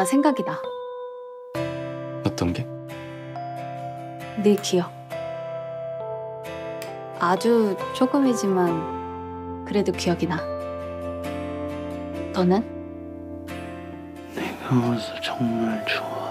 나 생각이 나. 어떤 게? 네 기억. 아주 조금이지만 그래도 기억이 나. 너는? 내가 와서 정말 좋아.